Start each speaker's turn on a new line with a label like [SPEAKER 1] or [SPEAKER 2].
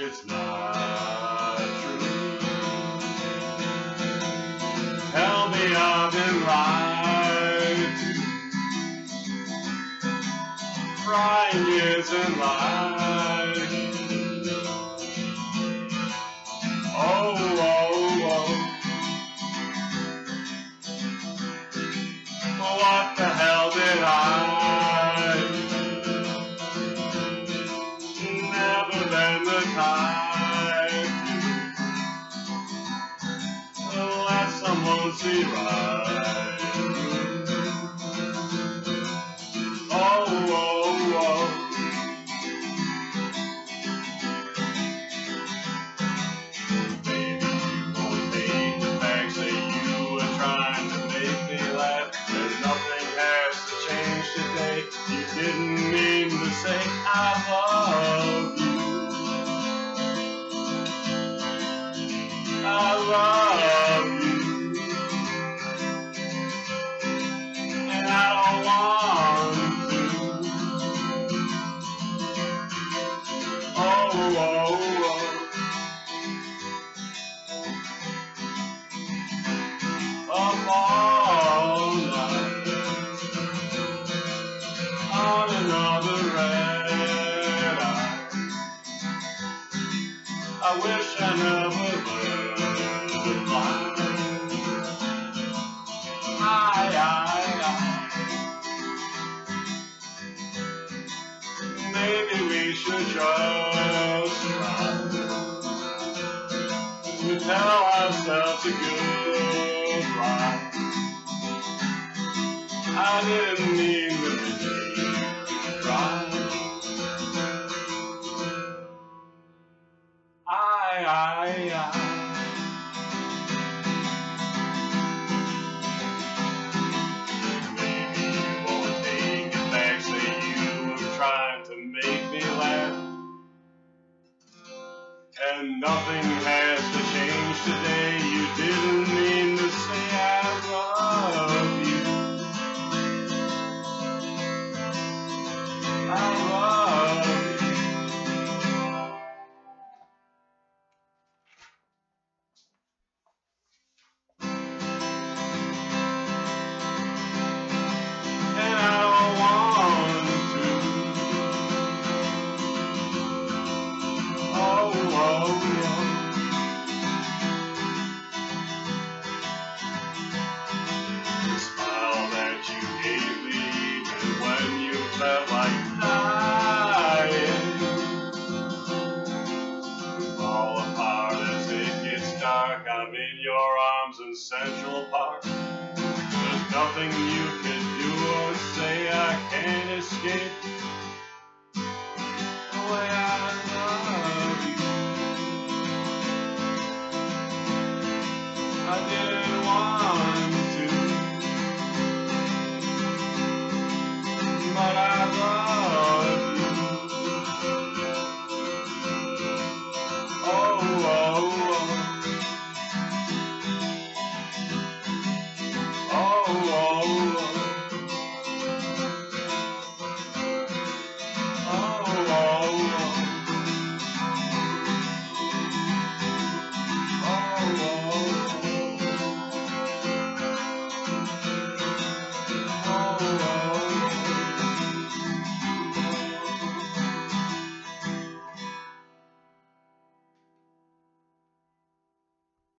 [SPEAKER 1] it's not true. Tell me I've been lied to. Crying years and lies. Someone see I wish I never to fly. I, I, I. Maybe we should just to tell ourselves a goodbye. I didn't mean And nothing has to change today. The smile that you gave me when you felt like dying. Fall apart as it gets dark. I'm in your arms in Central Park. There's nothing you can do or say I can't escape